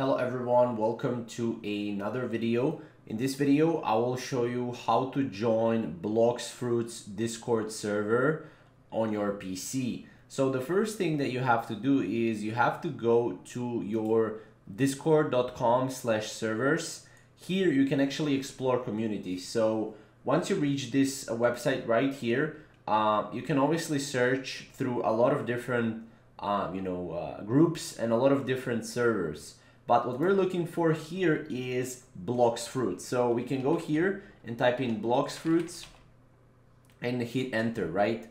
Hello everyone, welcome to another video. In this video, I will show you how to join Blox Fruits Discord server on your PC. So the first thing that you have to do is you have to go to your discord.com slash servers. Here you can actually explore community. So once you reach this website right here, uh, you can obviously search through a lot of different uh, you know, uh, groups and a lot of different servers. But what we're looking for here is Blox fruit. So we can go here and type in Blox Fruits and hit enter, right?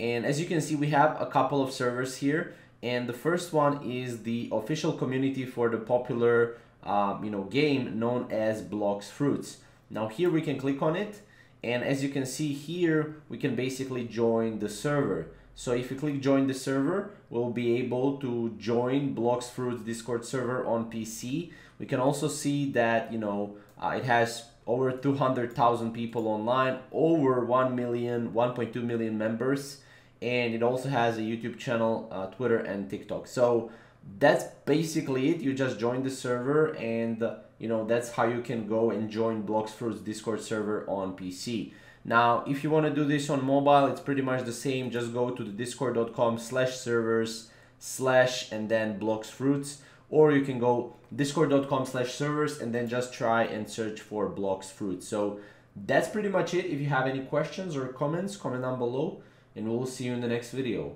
And as you can see, we have a couple of servers here. And the first one is the official community for the popular um, you know, game known as Blox Fruits. Now here we can click on it. And as you can see here, we can basically join the server. So if you click join the server, we'll be able to join Fruits Discord server on PC. We can also see that, you know, uh, it has over 200,000 people online, over 1 million, 1.2 million members. And it also has a YouTube channel, uh, Twitter and TikTok. So that's basically it. You just join the server and, uh, you know, that's how you can go and join Fruits Discord server on PC. Now, if you want to do this on mobile, it's pretty much the same. Just go to the discord.com slash servers slash and then Blox Fruits. Or you can go discord.com slash servers and then just try and search for Blox Fruits. So that's pretty much it. If you have any questions or comments, comment down below and we'll see you in the next video.